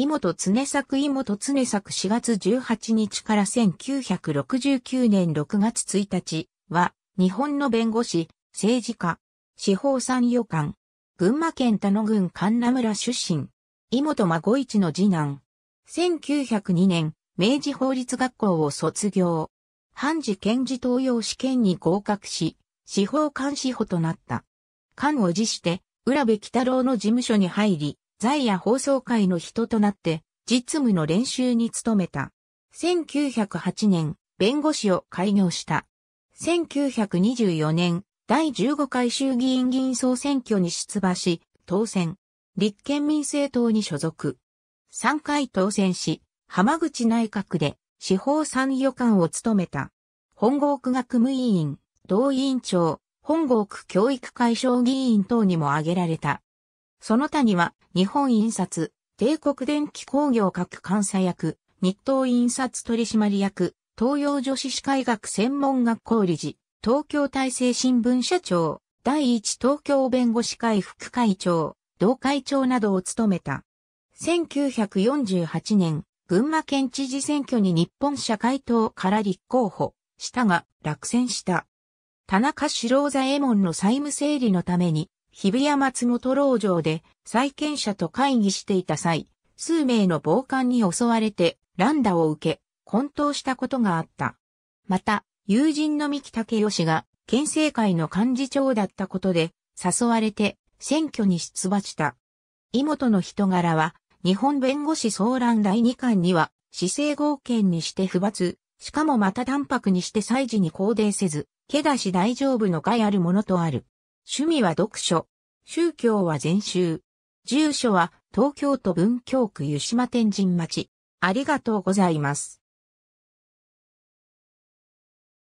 井本常作井本常作4月18日から1969年6月1日は、日本の弁護士、政治家、司法参与官、群馬県田野郡神田村出身、井本孫一の次男。1902年、明治法律学校を卒業。判事検事東洋試験に合格し、司法官司法となった。官を辞して、浦部北郎の事務所に入り、在野放送会の人となって、実務の練習に努めた。1908年、弁護士を開業した。1924年、第15回衆議院議員総選挙に出馬し、当選。立憲民政党に所属。3回当選し、浜口内閣で司法参与官を務めた。本郷区学務委員、同委員長、本郷区教育会小議員等にも挙げられた。その他には、日本印刷、帝国電気工業各監査役、日東印刷取締役、東洋女子歯科医学専門学校理事、東京大成新聞社長、第一東京弁護士会副会長、同会長などを務めた。1948年、群馬県知事選挙に日本社会党から立候補したが落選した。田中四郎左衛門の債務整理のために、日比谷松本老城で債権者と会議していた際、数名の暴漢に襲われて乱打を受け、混沌したことがあった。また、友人の三木武義が県政会の幹事長だったことで誘われて選挙に出馬した。妹の人柄は日本弁護士総覧第二巻には市政合憲にして不罰、しかもまた淡白にして祭事に肯定せず、けだし大丈夫の害あるものとある。趣味は読書。宗教は禅宗。住所は東京都文京区湯島天神町。ありがとうございます。